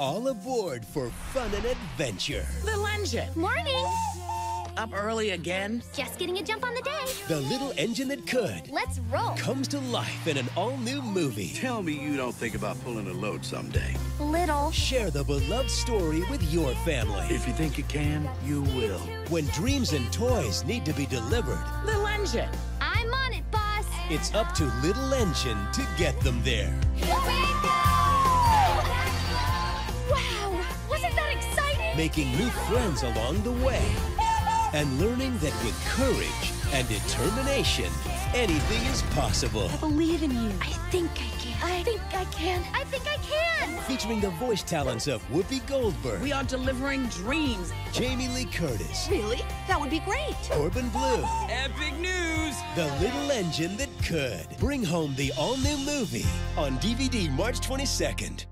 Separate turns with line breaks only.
all aboard for fun and adventure.
Little engine.
Morning.
Up early again?
Just getting a jump on the day.
The little engine that could
Let's roll.
comes to life in an all new movie.
Tell me you don't think about pulling a load someday.
Little.
Share the beloved story with your family.
If you think you can, you will.
When dreams and toys need to be delivered,
Little engine.
I'm on it, boss.
it's up to Little Engine to get them there. Making new friends along the way, and learning that with courage and determination, anything is possible.
I believe in you. I think I can. I think I can. I think I can.
Featuring the voice talents of Whoopi Goldberg,
We are delivering dreams.
Jamie Lee Curtis,
Really? That would be great.
Corbin Bleu,
Epic news.
the little engine that could. Bring home the all new movie on DVD March 22nd.